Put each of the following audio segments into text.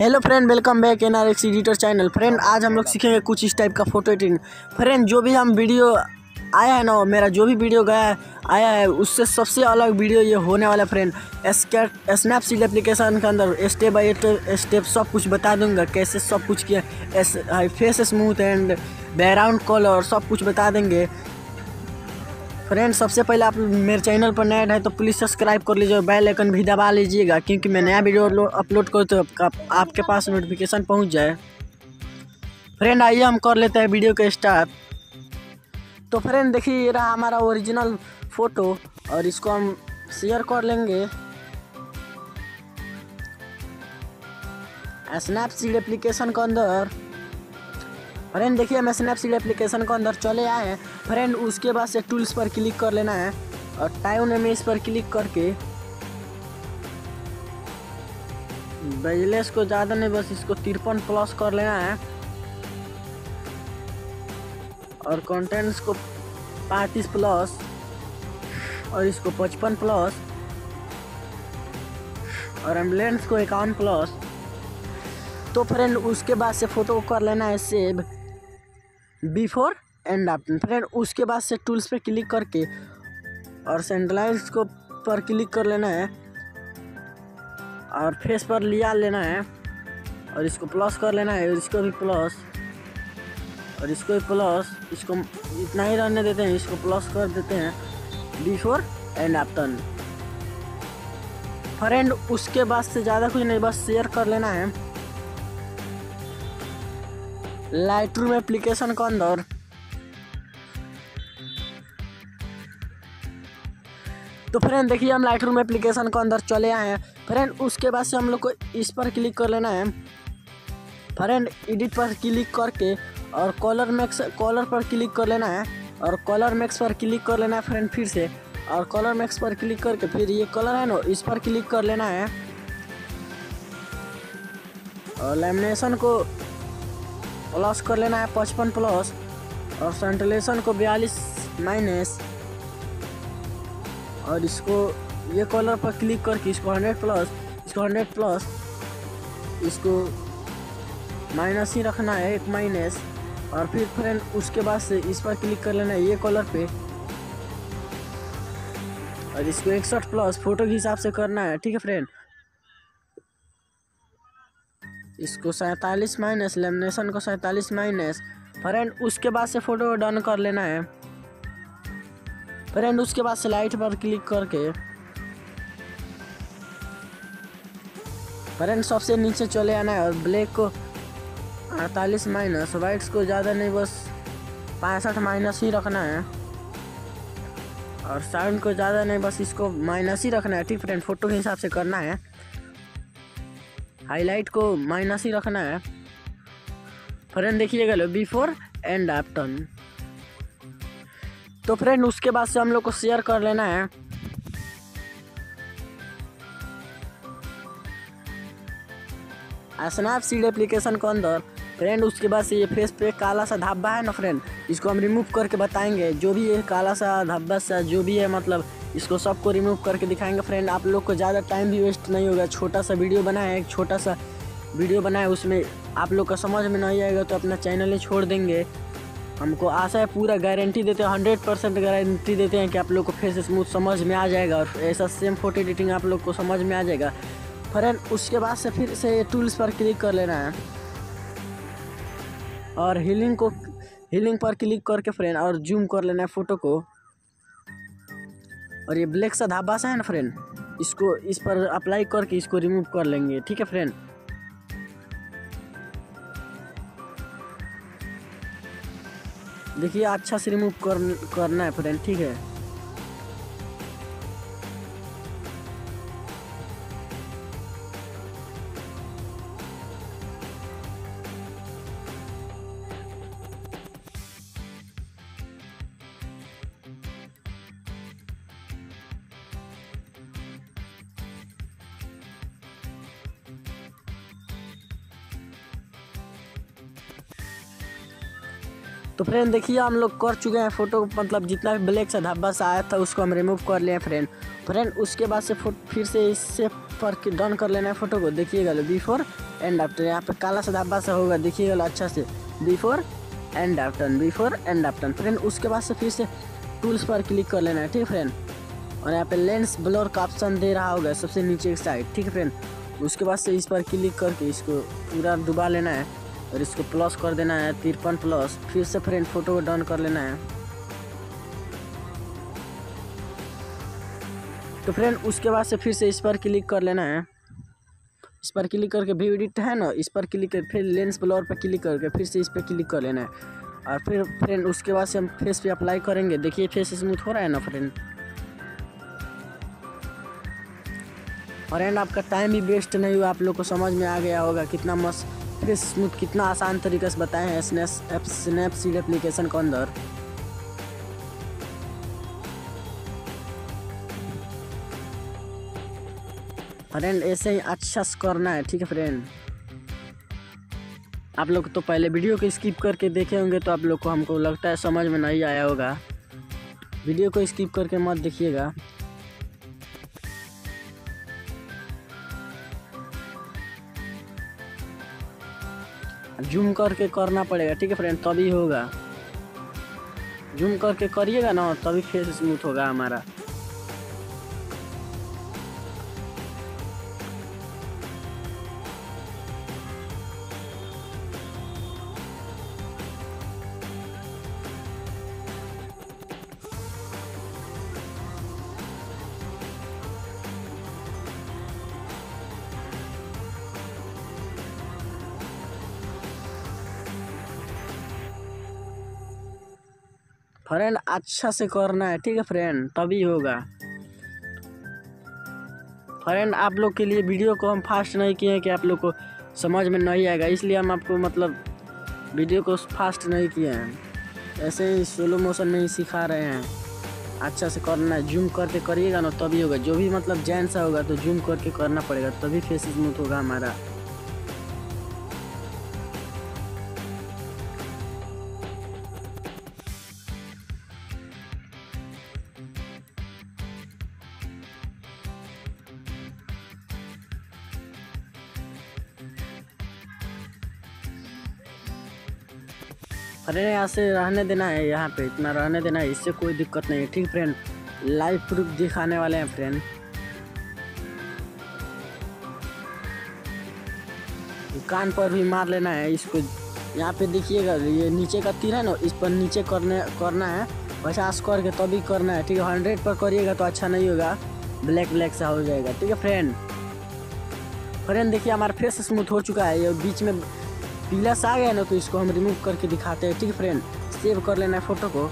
Hello friend welcome back N R X editor channel friend आज हम लोग सीखेंगे कुछ इस टाइप का फ़ोटो एडिटिंग फ्रेंड जो भी हम वीडियो आया है ना, मेरा जो भी वीडियो गया आया है, उससे सबसे अलग वीडियो ये होने वाला फ्रेंड स्नैपसीड एप्लीकेशन के अंदर स्टेप बाई स्टेप सब कुछ बता दूँगा, कैसे सब कुछ किया face smooth and background colour सब कुछ बता देंगे. फ्रेंड सबसे पहले आप मेरे चैनल पर नए हैं तो प्लीज़ सब्सक्राइब कर लीजिए और बेल आइकन भी दबा लीजिएगा क्योंकि मैं नया वीडियो अपलोड करूँ तो आप, आपके पास नोटिफिकेशन पहुँच जाए। फ्रेंड आइए हम कर लेते हैं वीडियो के स्टार्ट तो फ्रेंड देखिए ये रहा हमारा ओरिजिनल फ़ोटो और इसको हम शेयर कर लेंगे। स्नैपसीड एप्लीकेशन के अंदर। फ्रेंड देखिए हम स्नैपसीड एप्लीकेशन को अंदर चले आए हैं। फ्रेंड उसके बाद से टूल्स पर क्लिक कर लेना है। और टाइम इमेज पर क्लिक करके ब्राइटनेस को ज़्यादा नहीं, बस इसको तिरपन प्लस कर लेना है। और कंटेंट्स को पैंतीस प्लस और इसको पचपन प्लस और एंबुलेंस को इक्यावन प्लस तो फ्रेंड उसके बाद से फ़ोटो कर लेना है save before and after. Friend उसके बाद से टूल्स पे क्लिक करके और सेंट्रलाइज को पर क्लिक कर लेना है और फेस पर लिया लेना है और इसको प्लस कर लेना है और इसको भी प्लस और इसको भी प्लस इसको इतना ही रहने देते हैं, इसको प्लस कर देते हैं बिफोर एंड आफ्टर फ्रेंड उसके बाद से ज़्यादा कुछ नहीं, बस शेयर कर लेना है। लाइट रूम एप्लीकेशन के अंदर। तो फ्रेंड देखिए, हम लाइट रूम एप्लीकेशन के अंदर चले आए हैं। फ्रेंड उसके बाद से हम लोग को इस पर क्लिक कर लेना है। फ्रेंड एडिट पर क्लिक करके और कलर मैक्स कलर पर क्लिक कर लेना है। और कलर मैक्स पर क्लिक कर लेना है फ्रेंड फिर से। और कलर मैक्स पर क्लिक करके फिर ये कलर है ना, इस पर क्लिक कर लेना है। और लेमिनेशन को प्लस कर लेना है पचपन प्लस और सेंट्रलेशन को बयालीस माइनस और इसको ये कलर पर क्लिक करके इसको हंड्रेड प्लस इसको हंड्रेड प्लस इसको माइनस ही रखना है, एक माइनस और फिर फ्रेंड उसके बाद से इस पर क्लिक कर लेना है ये कलर पे। और इसको इकसठ प्लस फ़ोटो के हिसाब से करना है, ठीक है फ्रेंड इसको सैंतालीस माइनस लेमिनेशन को सैंतालीस माइनस फ्रेंड उसके बाद से फ़ोटो डन कर लेना है। फ्रेंड उसके बाद से लाइट पर क्लिक करके फ्रेंड सबसे नीचे चले आना है और ब्लैक को अड़तालीस माइनस वाइट्स को ज़्यादा नहीं, बस पैंसठ माइनस ही रखना है। और साउंड को ज़्यादा नहीं, बस इसको माइनस ही रखना है, ठीक फ्रेंड, फ़ोटो के हिसाब से करना है। हाईलाइट को माइनस ही रखना है। फ्रेंड देखिएगा लो बिफोर एंड आफ्टर तो फ्रेंड, उसके बाद से हम लोग को शेयर कर लेना है। स्नैपसीड एप्लीकेशन के अंदर। फ्रेंड, उसके बाद से ये फेस पे काला सा धब्बा है ना, फ्रेंड? इसको हम रिमूव करके बताएँगे। जो भी ये काला सा धब्बा सा, जो भी है मतलब इसको सबको रिमूव करके दिखाएँगे। फ्रेंड आप लोग को ज़्यादा टाइम भी वेस्ट नहीं होगा। छोटा सा वीडियो बनाए एक छोटा सा वीडियो बनाए उसमें आप लोग का समझ में नहीं आएगा तो अपना चैनल ही छोड़ देंगे। हमको आशा है पूरा गारंटी देते हैं हंड्रेड परसेंट गारंटी देते हैं कि आप लोग को फेस स्मूथ समझ में आ जाएगा और ऐसा सेम फ़ोटो एडिटिंग आप लोग को समझ में आ जाएगा। फ्रेंड उसके बाद से फिर से टूल्स पर क्लिक कर लेना है। और हीलिंग को हीलिंग पर क्लिक करके फ्रेंड और जूम कर लेना है फ़ोटो को। और ये ब्लैक सा धाबा सा है ना फ्रेंड इसको, इस पर अप्लाई करके इसको रिमूव कर लेंगे, ठीक है फ्रेंड देखिए अच्छा से रिमूव कर करना है फ्रेंड ठीक है? तो फ्रेंड देखिए, हम लोग कर चुके हैं फ़ोटो मतलब जितना भी ब्लैक सा धब्बा सा आया था, उसको हम रिमूव कर लिए फ्रेंड फ्रेंड उसके बाद से फिर से इससे पर डन कर लेना है फ़ोटो को. देखिएगा बिफोर एंड आफ्टर यहाँ पे काला सा धब्बा सा होगा, देखिएगा अच्छा से. Before and after before and after friend उसके बाद से फिर से टूल्स पर क्लिक कर लेना है, ठीक फ्रेंड और यहाँ पे लेंस ब्लर का ऑप्शन दे रहा होगा, सबसे नीचे साइड ठीक है फ्रेंड उसके बाद से इस पर क्लिक करके इसको पूरा डुबा लेना है. और इसको प्लस कर देना है, तिरपन प्लस फिर से फ्रेंड फ़ोटो को डन कर लेना है। तो फ्रेंड उसके बाद से फिर से इस पर क्लिक कर लेना है। इस पर क्लिक करके व्यू एडिट है ना, इस पर क्लिक कर फिर लेंस ब्लर पर क्लिक करके फिर से इस पर क्लिक कर लेना है। और फिर फ्रेंड उसके बाद से हम फेस पे अप्लाई करेंगे। देखिए फेस स्मूथ हो रहा है ना फ्रेंड फ्रेंड आपका टाइम भी वेस्ट नहीं हुआ, आप लोग को समझ में आ गया होगा कितना मस्त फेस स्मूथ कितना आसान तरीके से बताए हैं स्नैपसीड एप्लीकेशन के अंदर फ्रेंड ऐसे ही अच्छा से करना है, ठीक है फ्रेंड आप लोग तो पहले वीडियो को स्किप करके देखे होंगे तो आप लोग को हमको लगता है समझ में नहीं आया होगा। वीडियो को स्किप करके मत देखिएगा। जूम करके करना पड़ेगा, ठीक है फ्रेंड तभी होगा। जूम करके करिएगा ना, तभी फेस स्मूथ होगा हमारा। फ्रेंड अच्छा से करना है, ठीक है फ्रेंड? तभी होगा। फ्रेंड, आप लोग के लिए वीडियो को हम फास्ट नहीं किए हैं कि आप लोग को समझ में नहीं आएगा, इसलिए हम आपको मतलब वीडियो को फास्ट नहीं किए हैं। ऐसे ही स्लो मोशन में ही सिखा रहे हैं। अच्छा से करना है जूम करके करिएगा ना, तभी होगा। जो भी मतलब जैन सा होगा तो जूम करके करना पड़ेगा, तभी फेस स्मूथ होगा हमारा। अरे यहाँ से रहने देना है, यहाँ पे इतना रहने देना है, इससे कोई दिक्कत नहीं है, ठीक फ्रेंड लाइव प्रूफ दिखाने वाले हैं फ्रेंड कान पर भी मार लेना है, इसको यहाँ पे देखिएगा, ये नीचे का तीर है ना, इस पर नीचे करने, करना है, पचास करके तभी करना है, ठीक है? हंड्रेड पर करिएगा तो अच्छा नहीं होगा ब्लैक ब्लैक सा हो जाएगा, ठीक है फ्रेंड फ्रेंड देखिए हमारा फेस स्मूथ हो चुका है, ये बीच में पीला सा आ गया ना तो इसको हम रिमूव करके दिखाते हैं, ठीक है फ्रेंड सेव कर लेना है फ़ोटो को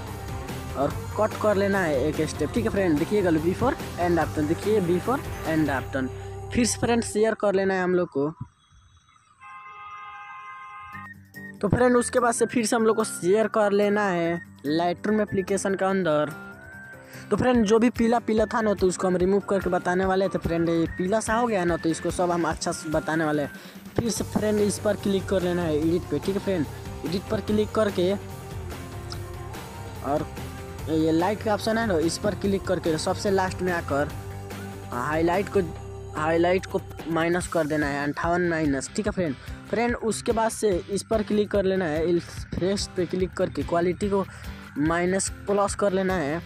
और कट कर लेना है एक स्टेप ठीक है फ्रेंड देखिएगा बिफोर एंड आफ्टर देखिए बिफोर एंड आफ्टर फिर से फ्रेंड शेयर कर लेना है हम लोग को। तो फ्रेंड उसके बाद से फिर से हम लोग को शेयर कर लेना है लाइट रूम एप्लीकेशन के अंदर। तो फ्रेंड जो भी पीला पीला था ना तो उसको हम रिमूव करके बताने वाले थे फ्रेंड ये पीला सा हो गया ना तो इसको सब हम अच्छा से बताने वाले हैं। फिर से फ्रेंड इस पर क्लिक कर लेना है एडिट पे, ठीक है फ्रेंड एडिट पर क्लिक करके, और ये लाइट का ऑप्शन है ना, इस पर क्लिक करके सबसे लास्ट में आकर हाईलाइट को हाईलाइट को माइनस कर देना है, अंठावन माइनस ठीक है फ्रेंड फ्रेंड उसके बाद से इस पर क्लिक कर लेना है, इस फ्रेश पे क्लिक करके क्वालिटी को माइनस प्लस कर लेना है।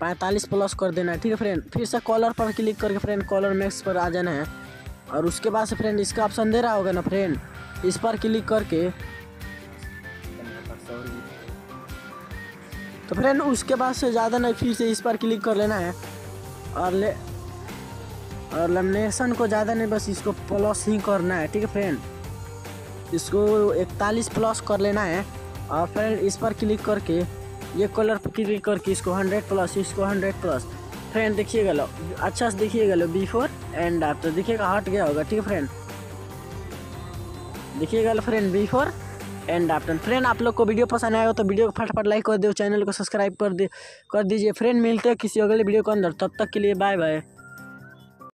पैंतालीस प्लस कर देना है, ठीक है फ्रेंड फिर से कॉलर पर क्लिक करके फ्रेंड कॉलर मैक्स पर आ जाना है। और उसके बाद से फ्रेंड इसका ऑप्शन दे रहा होगा ना फ्रेंड इस पर क्लिक करके। तो फ्रेंड उसके बाद से ज़्यादा नहीं, फिर से इस पर क्लिक कर लेना है। और ले, और लेमिनेशन को ज़्यादा नहीं, बस इसको प्लस ही करना है, ठीक है फ्रेंड इसको इकतालीस प्लस कर लेना है। और फ्रेंड इस पर क्लिक करके ये कलर क्लिक करके इसको हंड्रेड प्लस इसको हंड्रेड प्लस फ्रेंड देखिएगा लो। अच्छा से देखिएगा लो बिफोर एंड आफ्टर देखिएगा, हट गया होगा, ठीक है फ्रेंड देखिएगा लो friend before and after friend आप लोग को वीडियो पसंद आया हो तो वीडियो को फटाफट लाइक कर दो चैनल को सब्सक्राइब कर दे, कर दीजिए। फ्रेंड मिलते हैं किसी अगले वीडियो के अंदर। तब तक के लिए बाय बाय